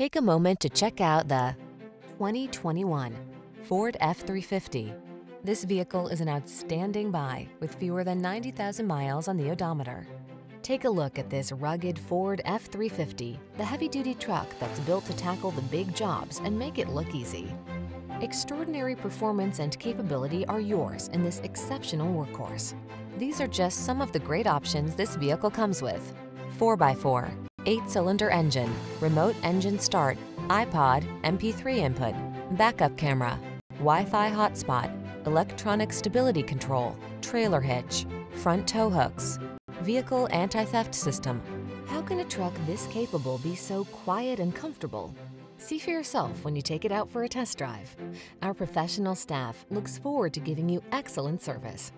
Take a moment to check out the 2021 Ford F-350. This vehicle is an outstanding buy with fewer than 90,000 miles on the odometer. Take a look at this rugged Ford F-350, the heavy-duty truck that's built to tackle the big jobs and make it look easy. Extraordinary performance and capability are yours in this exceptional workhorse. These are just some of the great options this vehicle comes with. 4x4, 8-cylinder engine, remote engine start, iPod, MP3 input, backup camera, Wi-Fi hotspot, electronic stability control, trailer hitch, front tow hooks, vehicle anti-theft system. How can a truck this capable be so quiet and comfortable? See for yourself when you take it out for a test drive. Our professional staff looks forward to giving you excellent service.